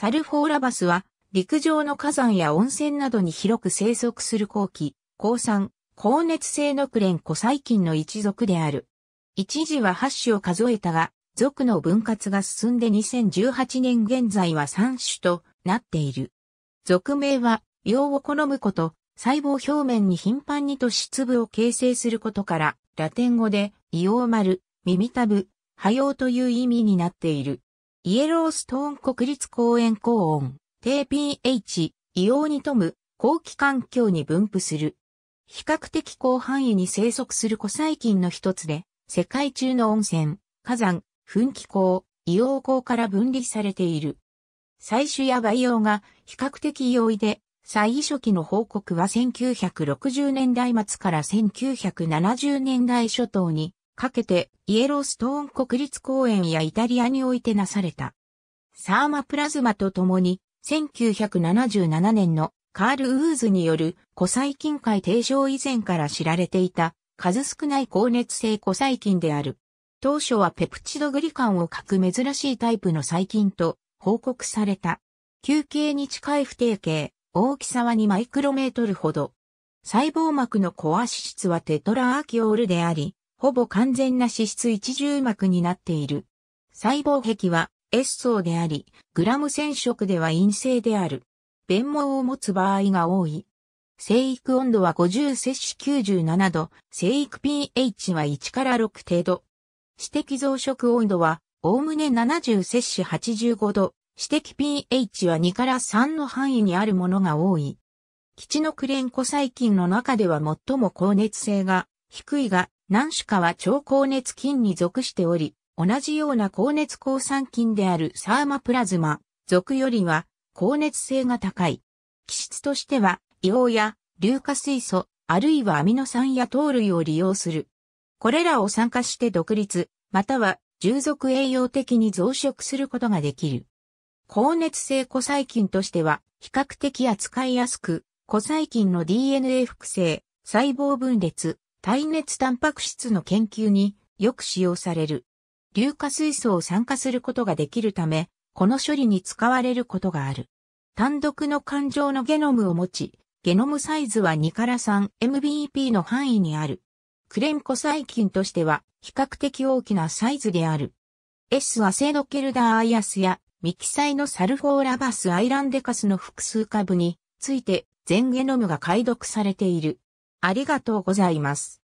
サルフォーラバスは陸上の火山や温泉などに広く生息する後期、高酸、高熱性のクレン古細菌の一族である。一時は8種を数えたが、属の分割が進んで2018年現在は3種となっている。属名は、硫を好むこと、細胞表面に頻繁に突出部を形成することから、ラテン語で、硫黄丸、耳たぶ、波葉という意味になっている。イエローストーン国立公園高温、低 pH、硫黄に富む、高気環境に分布する。比較的広範囲に生息する古細菌の一つで、世界中の温泉、火山、噴気口、硫黄口から分離されている。採取や培養が比較的容易で、最初期の報告は1960年代末から1970年代初頭にかけてイエローストーン国立公園やイタリアにおいてなされた。サーマプラズマと共に1977年のカール・ウーズによる古細菌界提唱以前から知られていた数少ない高熱性古細菌である。当初はペプチドグリカンを欠く珍しいタイプの細菌と報告された。球形に近い不定形、大きさは2マイクロメートルほど。細胞膜のコア脂質はテトラアーキオールであり、ほぼ完全な脂質一重膜になっている。細胞壁は S 層であり、グラム染色では陰性である。弁毛を持つ場合が多い。生育温度は50摂氏97度、生育 pH は1から6程度。私的増殖温度は、おおむね70摂氏85度、私的 pH は2から3の範囲にあるものが多い。基地のクレンコ細菌の中では最も高熱性が低いが、何種かは超高熱菌に属しており、同じような高熱抗酸菌であるサーマプラズマ、属よりは高熱性が高い。気質としては、硫黄や硫化水素、あるいはアミノ酸や糖類を利用する。これらを酸化して独立、または従属栄養的に増殖することができる。高熱性古細菌としては、比較的扱いやすく、古細菌の DNA 複製、細胞分裂、耐熱タンパク質の研究によく使用される。硫化水素を酸化することができるため、この処理に使われることがある。単独の感情のゲノムを持ち、ゲノムサイズは2から 3mbp の範囲にある。クレンコ細菌としては比較的大きなサイズである。S アセドケルダーアイアスやミキサイのサルフォーラバスアイランデカスの複数株について全ゲノムが解読されている。ありがとうございます。